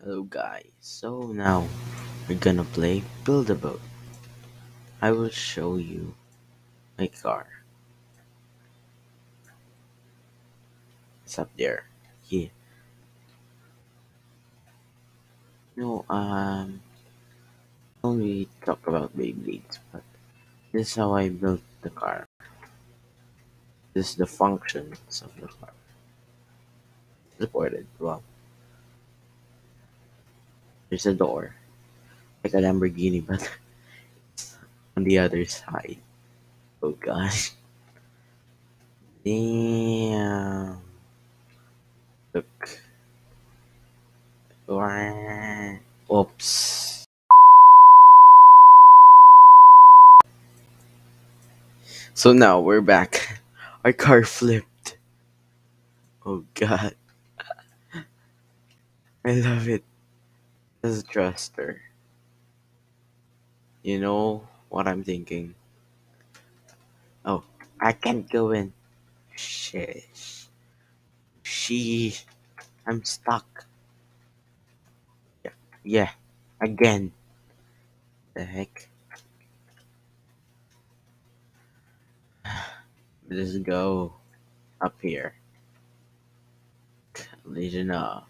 guys, so now we're gonna play Build a Boat. I will show you my car. It's up there. Yeah. No, um, only talk about Beyblades, but this is how I built the car. This is the functions of the car. Supported. Well, there's a door, like a Lamborghini, but it's on the other side. Oh gosh. Damn. Look. Oops. So now we're back. Our car flipped. Oh god. I love it. A thruster. You know what I'm thinking? Oh, I can't go in. Shit. She. I'm stuck. Yeah, yeah. Again. The heck? Let's go up here. Legion off. Uh,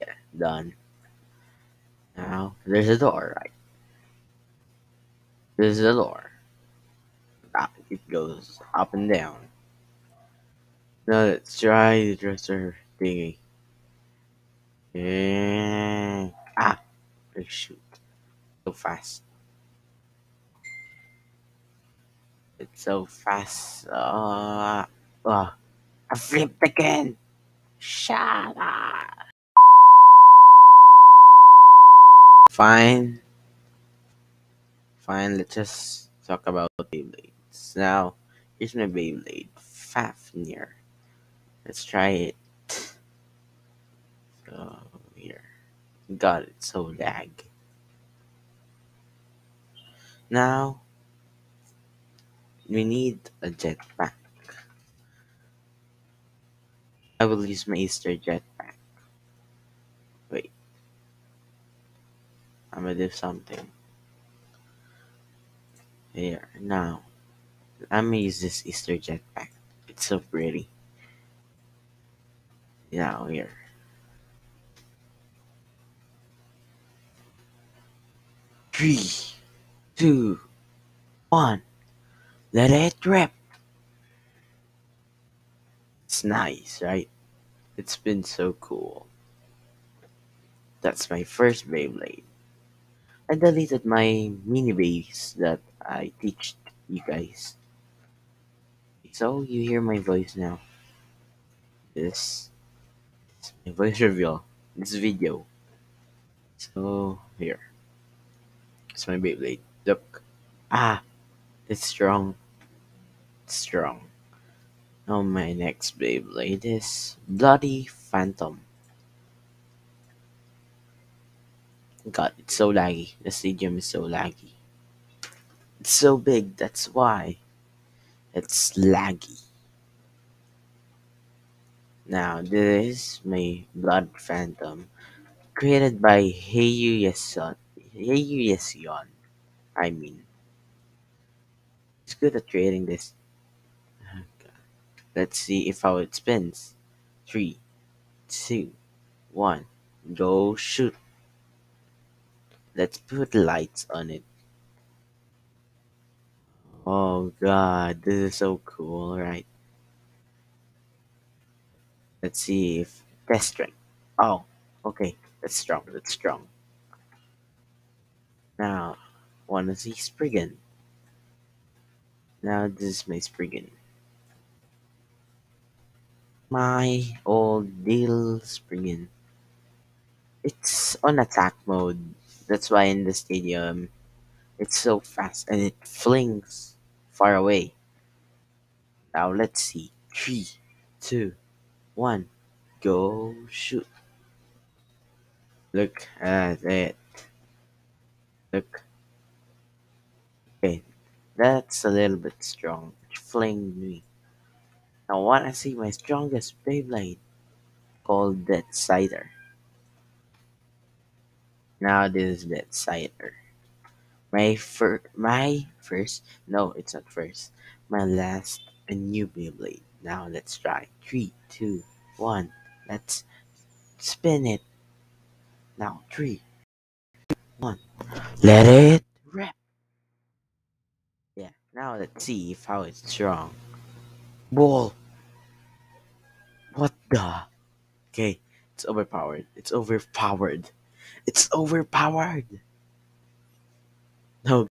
yeah, done. Now, there's a door, right? There's a door. It goes up and down. Now let's try the dresser thingy. Yeah. Ah, oh, shoot. So fast. It's so fast. Uh, uh, I flipped again. Shut up. Fine. Fine, let's just talk about Beyblades. Now, here's my Beyblade, Fafnir. Let's try it. So, here. God, it's so lag. Now, we need a jetpack. I will use my Easter jetpack. I'm gonna do something. Here, now. I'm gonna use this Easter jetpack. It's so pretty. Now, oh, here. Three, two, one. Let it rip. It's nice, right? It's been so cool. That's my first Beyblade. I deleted my mini base that I teach you guys. So you hear my voice now. This is my voice reveal. This video. So here. It's my Beyblade. Look. Ah it's strong. It's strong. Now my next Beyblade is Bloody Phantom. God, it's so laggy. The stadium is so laggy. It's so big, that's why. It's laggy. Now, this is my Blood Phantom, created by Heiyu Yeson. Heiyu Yesion, I mean. He's good at creating this. Let's see if how it spins. Three, two, one, go shoot. Let's put lights on it. Oh god, this is so cool, right? Let's see if test strength. Oh, okay, that's strong, that's strong. Now, wanna see Spriggan. Now this is my Spriggan. My old deal Spriggan. It's on attack mode. That's why in the stadium it's so fast and it flings far away. Now let's see. Three, two, one, go shoot. Look at it. Look. Okay, that's a little bit strong. It flinged me. Now wanna see my strongest Beyblade called Death Cider. Now this is the cider. My fir- my first no, it's not first. My last a new Beyblade. Now let's try. Three, two, one. Let's spin it. Now three, one. Let it rip. Yeah. Now let's see if how it's strong. Ball. What the? Okay. It's overpowered. It's overpowered. It's overpowered. No